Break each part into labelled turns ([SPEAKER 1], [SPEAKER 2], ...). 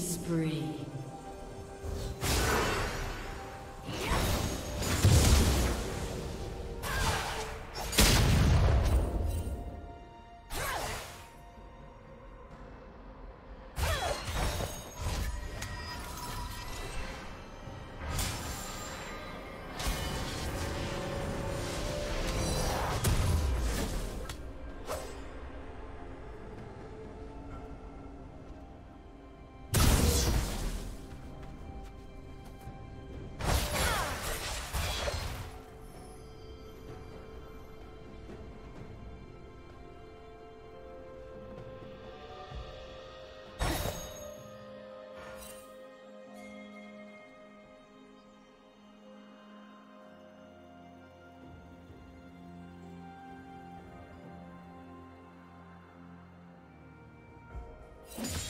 [SPEAKER 1] Spree. you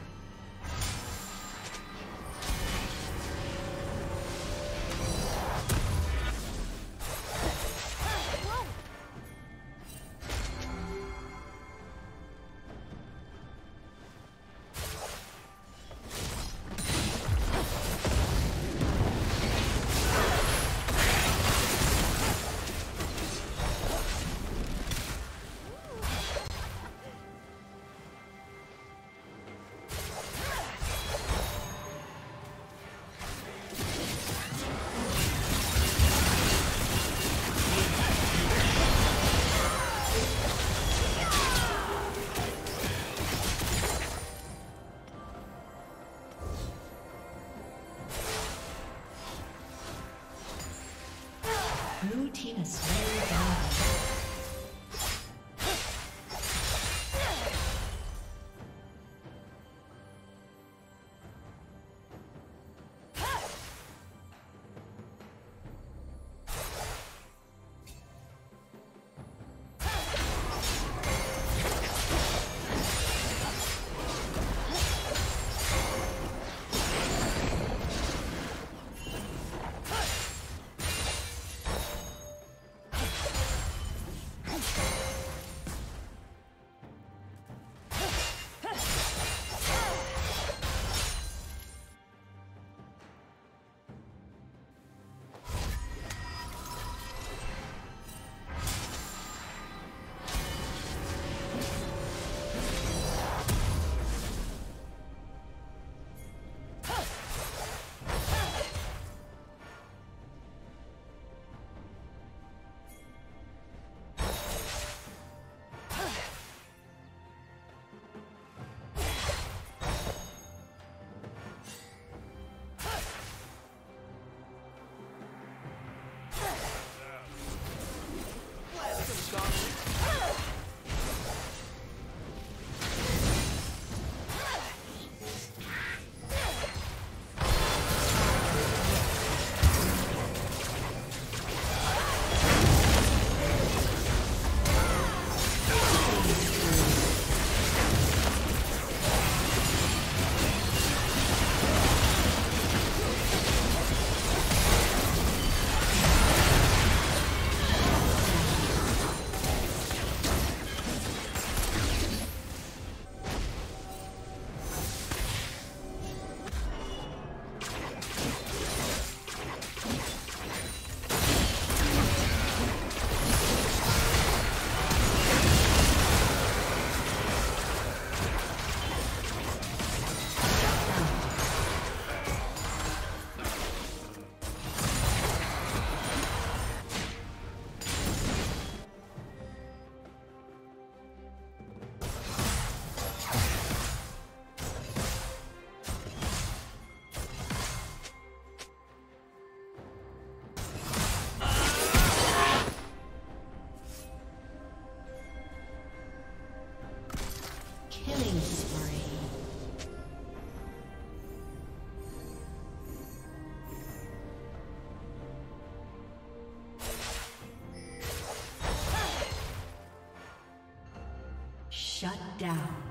[SPEAKER 1] Shut down.